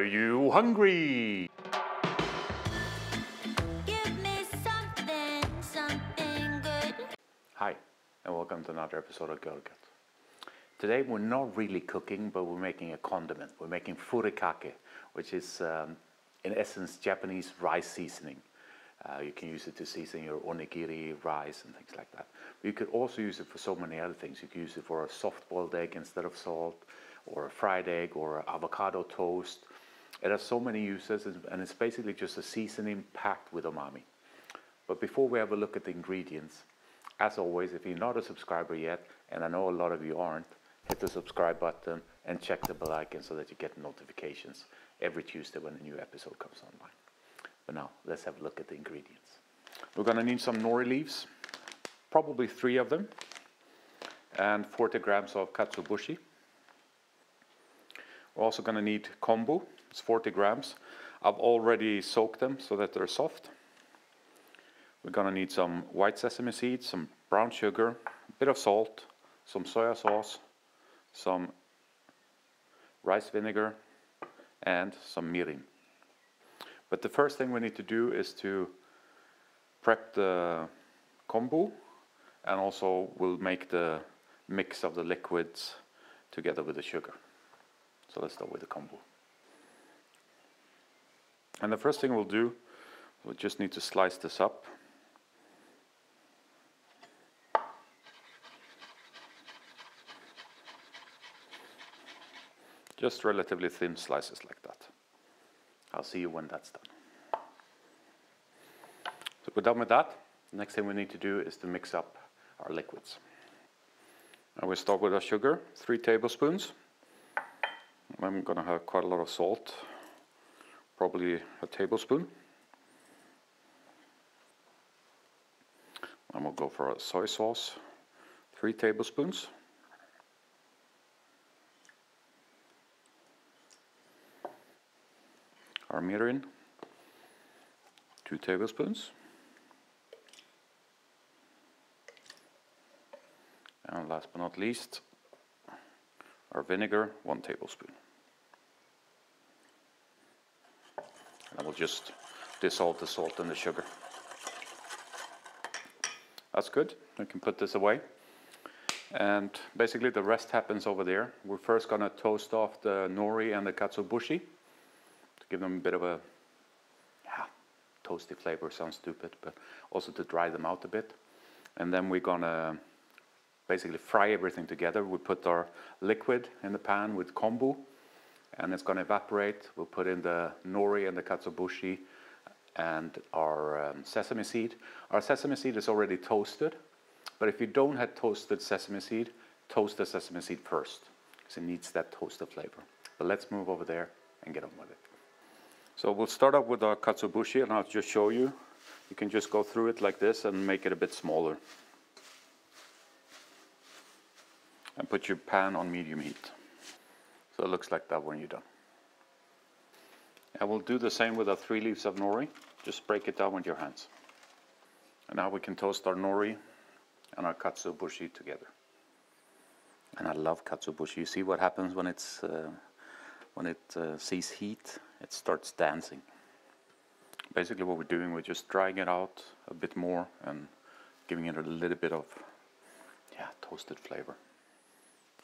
Are you hungry? Give me something, something good. Hi, and welcome to another episode of Görgött. Today we're not really cooking, but we're making a condiment. We're making furikake, which is um, in essence Japanese rice seasoning. Uh, you can use it to season your onigiri, rice, and things like that. But you could also use it for so many other things. You could use it for a soft-boiled egg instead of salt, or a fried egg, or avocado toast. It has so many uses, and it's basically just a seasoning packed with umami. But before we have a look at the ingredients, as always, if you're not a subscriber yet, and I know a lot of you aren't, hit the subscribe button and check the bell icon so that you get notifications every Tuesday when a new episode comes online. But now, let's have a look at the ingredients. We're gonna need some nori leaves, probably three of them, and 40 grams of katsuobushi. We're also gonna need kombu, it's 40 grams. I've already soaked them so that they're soft. We're gonna need some white sesame seeds, some brown sugar, a bit of salt, some soya sauce, some rice vinegar, and some mirin. But the first thing we need to do is to prep the kombu and also we'll make the mix of the liquids together with the sugar. So let's start with the kombu. And the first thing we'll do, we'll just need to slice this up. Just relatively thin slices like that. I'll see you when that's done. So we're done with that. Next thing we need to do is to mix up our liquids. And we start with our sugar, three tablespoons. I'm gonna have quite a lot of salt, probably a tablespoon. And we'll go for a soy sauce, three tablespoons. Our mirin, two tablespoons. And last but not least, our vinegar, one tablespoon. And we'll just dissolve the salt and the sugar. That's good. We can put this away. And basically the rest happens over there. We're first gonna toast off the nori and the katsuobushi to give them a bit of a yeah, toasty flavor. Sounds stupid, but also to dry them out a bit. And then we're gonna basically fry everything together. We put our liquid in the pan with kombu and it's gonna evaporate. We'll put in the nori and the katsuobushi and our um, sesame seed. Our sesame seed is already toasted, but if you don't have toasted sesame seed, toast the sesame seed first, because it needs that toasted flavor. But let's move over there and get on with it. So we'll start up with our katsuobushi, and I'll just show you. You can just go through it like this and make it a bit smaller. And put your pan on medium heat. So it looks like that when you're done. And we'll do the same with our three leaves of nori. Just break it down with your hands. And now we can toast our nori and our katsuobushi together. And I love katsuobushi. You see what happens when it's uh, when it uh, sees heat? It starts dancing. Basically, what we're doing, we're just drying it out a bit more and giving it a little bit of yeah toasted flavor.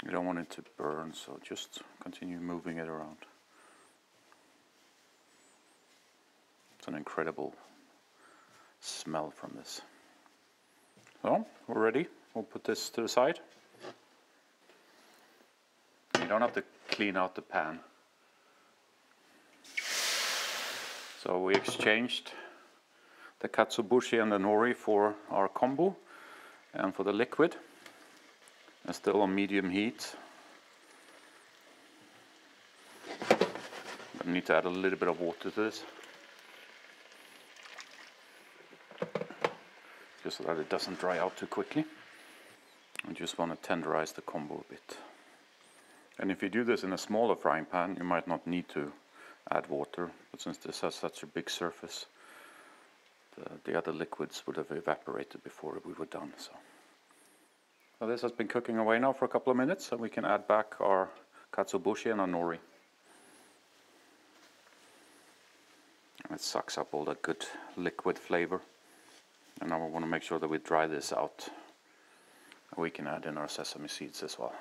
You don't want it to burn, so just continue moving it around. It's an incredible smell from this. So, we're ready. We'll put this to the side. You don't have to clean out the pan. So we exchanged the katsuobushi and the nori for our kombu and for the liquid. And still on medium heat. I need to add a little bit of water to this. Just so that it doesn't dry out too quickly. I just want to tenderize the kombu a bit. And if you do this in a smaller frying pan, you might not need to add water, but since this has such a big surface, the, the other liquids would have evaporated before we were done. So. So this has been cooking away now for a couple of minutes, and we can add back our katsuobushi and our nori. It sucks up all that good liquid flavor. And now we want to make sure that we dry this out. We can add in our sesame seeds as well.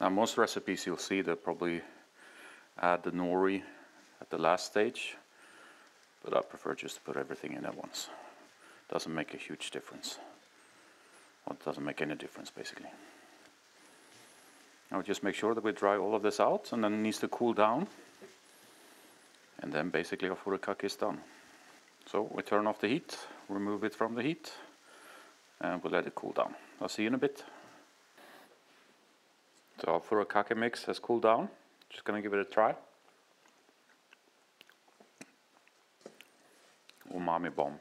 Now most recipes you'll see they probably add the nori at the last stage, but I prefer just to put everything in at once. Doesn't make a huge difference. Well, it doesn't make any difference basically. Now just make sure that we dry all of this out and then it needs to cool down. And then basically our furikake is done. So we turn off the heat, remove it from the heat, and we'll let it cool down. I'll see you in a bit. So our furikake mix has cooled down. Just gonna give it a try. Umami bomb.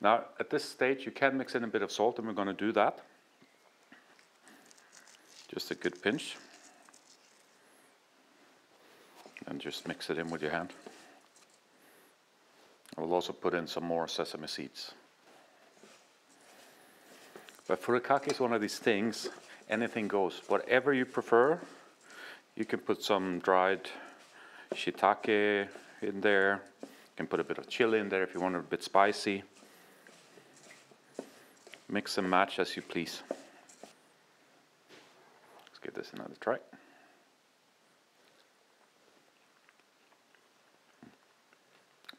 Now at this stage you can mix in a bit of salt and we're gonna do that. Just a good pinch. And just mix it in with your hand. I will also put in some more sesame seeds. But furikake is one of these things, anything goes. Whatever you prefer, you can put some dried shiitake in there. You can put a bit of chili in there if you want it a bit spicy. Mix and match as you please. Let's give this another try.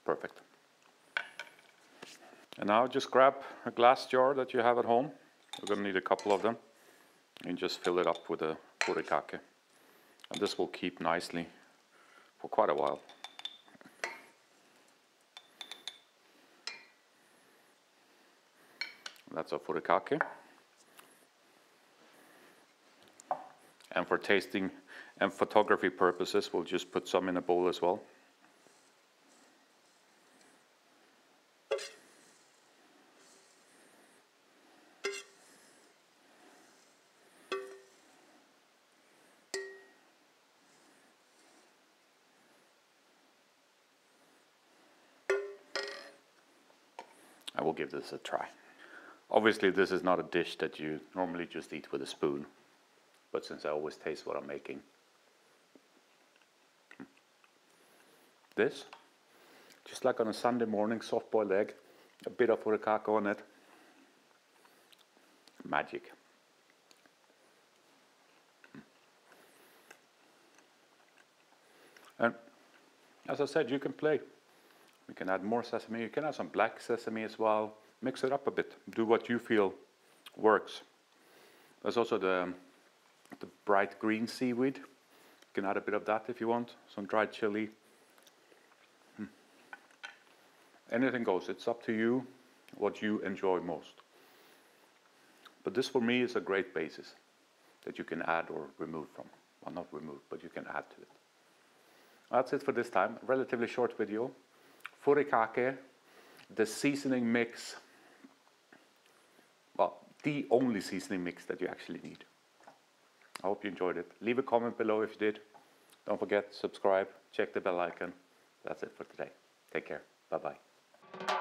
Perfect. And now just grab a glass jar that you have at home we're going to need a couple of them and just fill it up with a furikake. And this will keep nicely for quite a while. That's a furikake. And for tasting and photography purposes, we'll just put some in a bowl as well. I will give this a try. Obviously this is not a dish that you normally just eat with a spoon, but since I always taste what I'm making. This, just like on a Sunday morning, soft boiled egg, a bit of furikake on it. Magic. And as I said, you can play. You can add more sesame. You can add some black sesame as well. Mix it up a bit. Do what you feel works. There's also the, the bright green seaweed. You can add a bit of that if you want. Some dried chili. Hmm. Anything goes. It's up to you what you enjoy most. But this for me is a great basis that you can add or remove from. Well, not remove, but you can add to it. That's it for this time. Relatively short video furikake, the seasoning mix, well, the only seasoning mix that you actually need. I hope you enjoyed it. Leave a comment below if you did. Don't forget, subscribe, check the bell icon. That's it for today. Take care. Bye-bye.